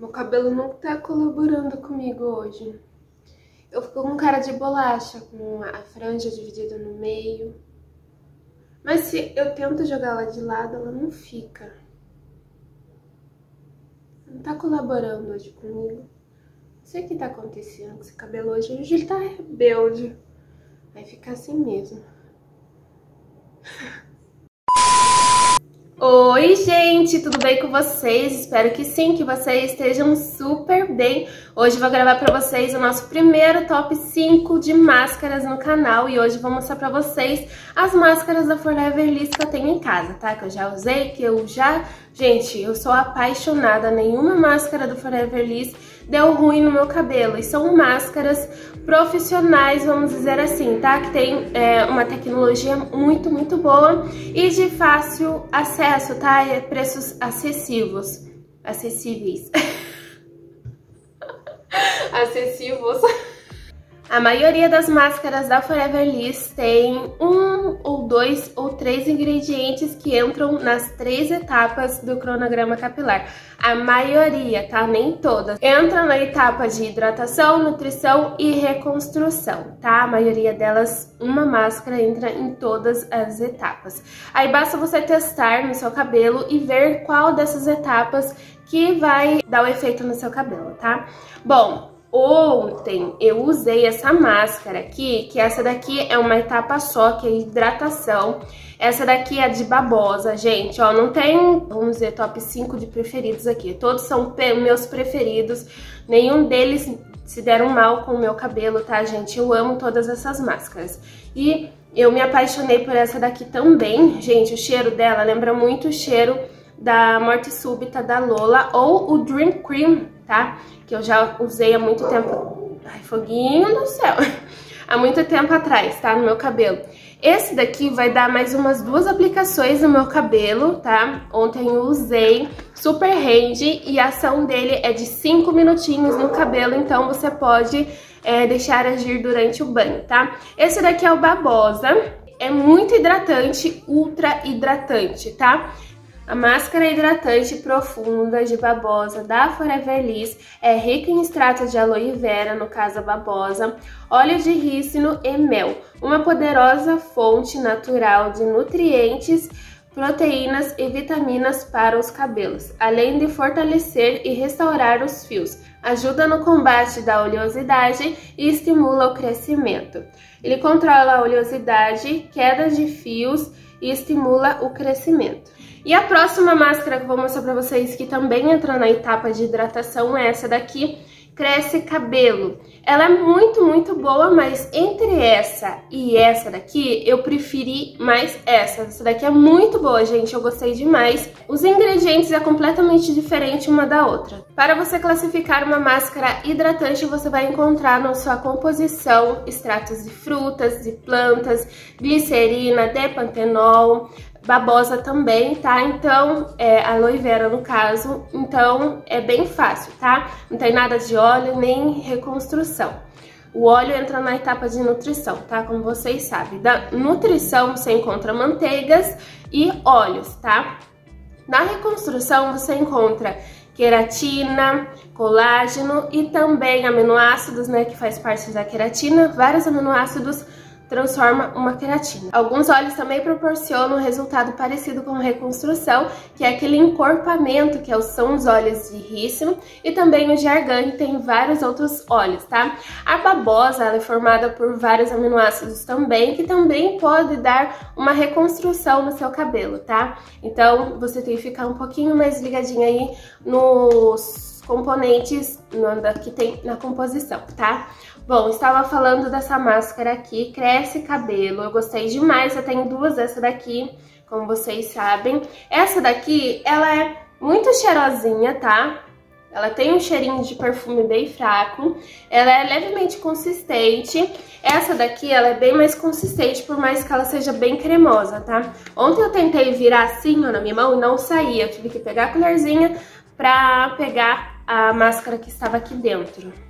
Meu cabelo não tá colaborando comigo hoje. Eu fico com cara de bolacha, com a franja dividida no meio. Mas se eu tento jogar ela de lado, ela não fica. Não tá colaborando hoje comigo. Não sei o que tá acontecendo com esse cabelo hoje. Hoje ele tá rebelde. Vai ficar assim mesmo. Oi, gente, tudo bem com vocês? Espero que sim, que vocês estejam super bem. Hoje vou gravar para vocês o nosso primeiro top 5 de máscaras no canal e hoje vou mostrar para vocês as máscaras da Forever Liss que eu tenho em casa, tá? Que eu já usei, que eu já... Gente, eu sou apaixonada, nenhuma máscara do Forever Liss deu ruim no meu cabelo. E são máscaras profissionais, vamos dizer assim, tá? Que tem é, uma tecnologia muito, muito boa e de fácil acesso, tá? E preços acessíveis. Acessíveis. acessíveis. A maioria das máscaras da Forever Liss tem um ou dois ou três ingredientes que entram nas três etapas do cronograma capilar. A maioria, tá? Nem todas. Entra na etapa de hidratação, nutrição e reconstrução, tá? A maioria delas, uma máscara entra em todas as etapas. Aí basta você testar no seu cabelo e ver qual dessas etapas que vai dar o efeito no seu cabelo, tá? Bom, Ontem eu usei essa máscara aqui, que essa daqui é uma etapa só, que é hidratação. Essa daqui é de babosa, gente, ó, não tem, vamos dizer, top 5 de preferidos aqui. Todos são meus preferidos, nenhum deles se deram mal com o meu cabelo, tá, gente? Eu amo todas essas máscaras. E eu me apaixonei por essa daqui também, gente, o cheiro dela lembra muito o cheiro da Morte Súbita da Lola ou o Dream Cream, tá? Que eu já usei há muito tempo. Ai, foguinho do céu! há muito tempo atrás, tá? No meu cabelo. Esse daqui vai dar mais umas duas aplicações no meu cabelo, tá? Ontem eu usei, super rende e a ação dele é de 5 minutinhos no cabelo, então você pode é, deixar agir durante o banho, tá? Esse daqui é o Babosa, é muito hidratante, ultra hidratante, tá? A máscara hidratante profunda de babosa da Forever Liss é rica em extrato de aloe vera, no caso a babosa, óleo de rícino e mel, uma poderosa fonte natural de nutrientes, proteínas e vitaminas para os cabelos, além de fortalecer e restaurar os fios. Ajuda no combate da oleosidade e estimula o crescimento. Ele controla a oleosidade, queda de fios e estimula o crescimento. E a próxima máscara que eu vou mostrar pra vocês, que também entra na etapa de hidratação, é essa daqui, Cresce Cabelo. Ela é muito, muito boa, mas entre essa e essa daqui, eu preferi mais essa. Essa daqui é muito boa, gente, eu gostei demais. Os ingredientes é completamente diferente uma da outra. Para você classificar uma máscara hidratante, você vai encontrar na sua composição extratos de frutas, de plantas, glicerina, depantenol, babosa também, tá? Então, é, aloe vera no caso, então é bem fácil, tá? Não tem nada de óleo nem reconstrução. O óleo entra na etapa de nutrição, tá? Como vocês sabem. Da nutrição você encontra manteigas e óleos, tá? Na reconstrução você encontra queratina, colágeno e também aminoácidos, né, que faz parte da queratina, vários aminoácidos transforma uma queratina. Alguns óleos também proporcionam um resultado parecido com reconstrução, que é aquele encorpamento que é são os óleos de rícino e também o de argan, tem vários outros óleos, tá? A babosa é formada por vários aminoácidos também, que também pode dar uma reconstrução no seu cabelo, tá? Então você tem que ficar um pouquinho mais ligadinho aí nos componentes que tem na composição, tá? Bom, estava falando dessa máscara aqui, Cresce Cabelo. Eu gostei demais, eu tenho duas dessa daqui, como vocês sabem. Essa daqui, ela é muito cheirosinha, tá? Ela tem um cheirinho de perfume bem fraco, ela é levemente consistente. Essa daqui, ela é bem mais consistente, por mais que ela seja bem cremosa, tá? Ontem eu tentei virar assim, ó, na minha mão e não saía. Eu tive que pegar a colherzinha pra pegar a máscara que estava aqui dentro.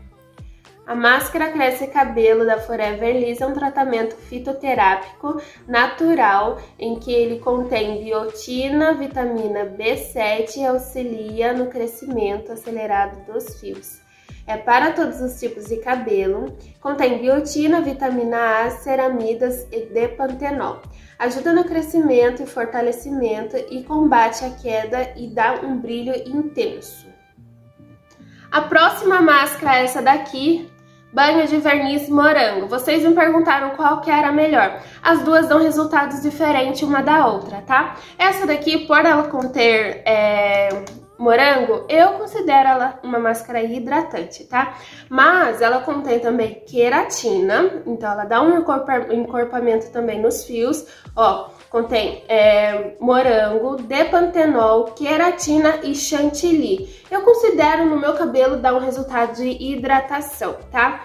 A máscara Cresce Cabelo da Forever Liss é um tratamento fitoterápico natural em que ele contém biotina, vitamina B7 e auxilia no crescimento acelerado dos fios. É para todos os tipos de cabelo, contém biotina, vitamina A, ceramidas e depantenol. Ajuda no crescimento e fortalecimento e combate a queda e dá um brilho intenso. A próxima máscara é essa daqui, Banho de verniz morango. Vocês me perguntaram qual que era melhor. As duas dão resultados diferentes uma da outra, tá? Essa daqui, por ela conter é, morango, eu considero ela uma máscara hidratante, tá? Mas ela contém também queratina, então ela dá um encorpamento também nos fios, ó. Contém é, morango, depantenol, queratina e chantilly. Eu considero no meu cabelo dar um resultado de hidratação, tá?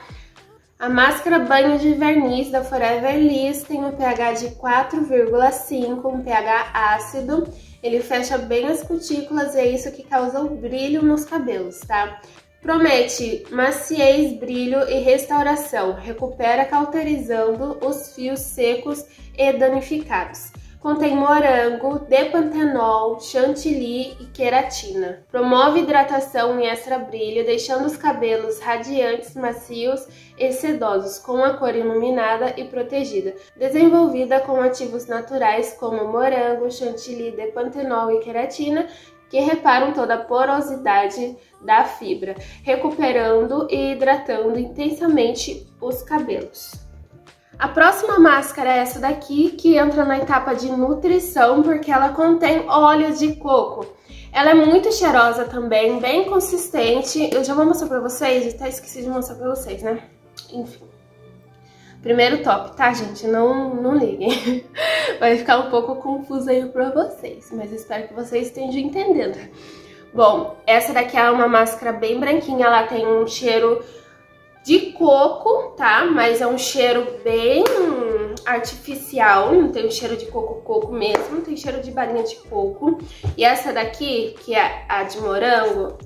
A máscara banho de verniz da Forever Liss tem um pH de 4,5, um pH ácido. Ele fecha bem as cutículas e é isso que causa o brilho nos cabelos, tá? Promete maciez, brilho e restauração. Recupera cauterizando os fios secos e danificados. Contém morango, depantenol, chantilly e queratina. Promove hidratação e extra brilho, deixando os cabelos radiantes, macios e sedosos, com a cor iluminada e protegida. Desenvolvida com ativos naturais como morango, chantilly, depantenol e queratina, que reparam toda a porosidade da fibra, recuperando e hidratando intensamente os cabelos. A próxima máscara é essa daqui, que entra na etapa de nutrição, porque ela contém óleo de coco. Ela é muito cheirosa também, bem consistente. Eu já vou mostrar pra vocês, até esqueci de mostrar pra vocês, né? Enfim. Primeiro top, tá, gente? Não, não liguem. Vai ficar um pouco confuso aí pra vocês, mas espero que vocês estejam entendendo. Bom, essa daqui é uma máscara bem branquinha, ela tem um cheiro de coco, tá? Mas é um cheiro bem artificial, não tem um cheiro de coco-coco mesmo, tem cheiro de balinha de coco. E essa daqui, que é a de morango,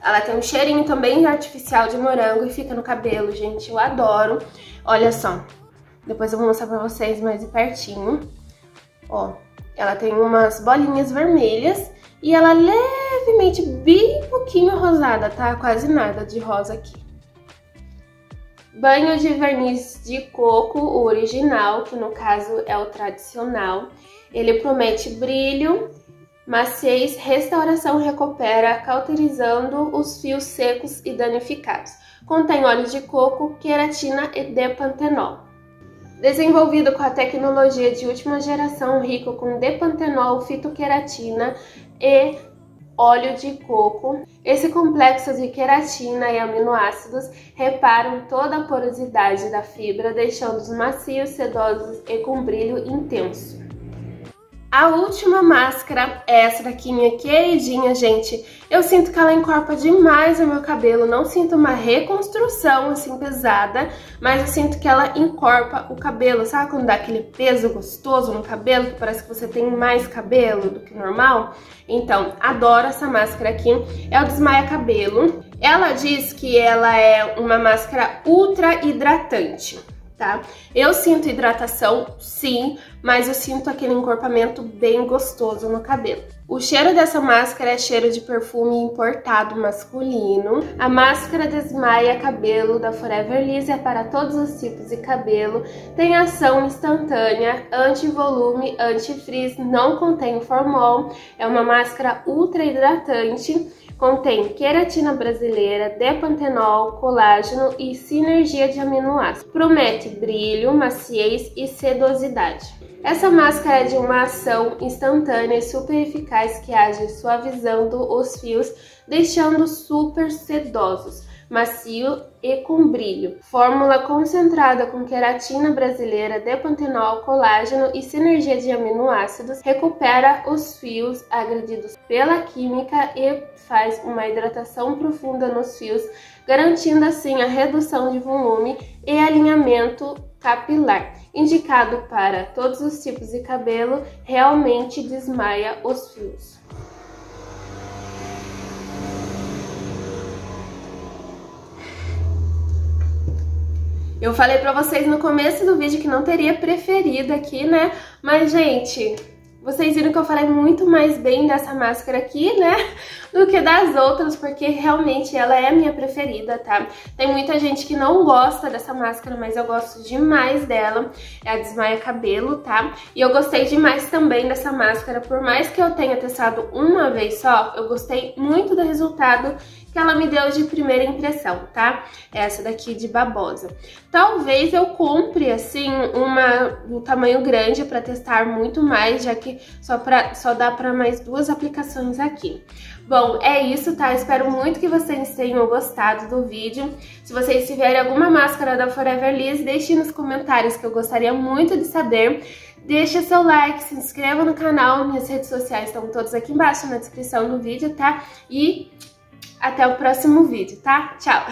ela tem um cheirinho também artificial de morango e fica no cabelo, gente, eu adoro. Olha só, depois eu vou mostrar pra vocês mais de pertinho. Ó, ela tem umas bolinhas vermelhas e ela é levemente, bem pouquinho rosada, tá? Quase nada de rosa aqui. Banho de verniz de coco, o original, que no caso é o tradicional. Ele promete brilho, maciez, restauração recupera, cauterizando os fios secos e danificados. Contém óleo de coco, queratina e depantenol. Desenvolvido com a tecnologia de última geração, rico com depantenol, fitoqueratina e óleo de coco. Esse complexo de queratina e aminoácidos reparam toda a porosidade da fibra, deixando-os macios, sedosos e com brilho intenso. A última máscara é essa daqui, minha queridinha, gente. Eu sinto que ela encorpa demais o meu cabelo, não sinto uma reconstrução assim pesada, mas eu sinto que ela encorpa o cabelo. Sabe quando dá aquele peso gostoso no cabelo, que parece que você tem mais cabelo do que normal? Então, adoro essa máscara aqui. É o Desmaia Cabelo. Ela diz que ela é uma máscara ultra hidratante tá? Eu sinto hidratação, sim, mas eu sinto aquele encorpamento bem gostoso no cabelo. O cheiro dessa máscara é cheiro de perfume importado masculino. A máscara desmaia cabelo da Forever Liss é para todos os tipos de cabelo. Tem ação instantânea, anti-volume, anti-frizz, não contém formol. É uma máscara ultra hidratante Contém queratina brasileira, depantenol, colágeno e sinergia de aminoácidos. Promete brilho, maciez e sedosidade. Essa máscara é de uma ação instantânea e super eficaz que age suavizando os fios, deixando super sedosos macio e com brilho. Fórmula concentrada com queratina brasileira, depantenol, colágeno e sinergia de aminoácidos, recupera os fios agredidos pela química e faz uma hidratação profunda nos fios, garantindo assim a redução de volume e alinhamento capilar. Indicado para todos os tipos de cabelo, realmente desmaia os fios. Eu falei pra vocês no começo do vídeo que não teria preferida aqui, né? Mas, gente, vocês viram que eu falei muito mais bem dessa máscara aqui, né? Do que das outras, porque realmente ela é a minha preferida, tá? Tem muita gente que não gosta dessa máscara, mas eu gosto demais dela. É a Desmaia Cabelo, tá? E eu gostei demais também dessa máscara. Por mais que eu tenha testado uma vez só, eu gostei muito do resultado que ela me deu de primeira impressão, tá? Essa daqui de babosa. Talvez eu compre, assim, uma um tamanho grande para testar muito mais, já que só, pra, só dá para mais duas aplicações aqui. Bom, é isso, tá? Espero muito que vocês tenham gostado do vídeo. Se vocês tiverem alguma máscara da Forever Liss, deixe nos comentários que eu gostaria muito de saber. Deixa seu like, se inscreva no canal, minhas redes sociais estão todas aqui embaixo na descrição do vídeo, tá? E até o próximo vídeo, tá? Tchau!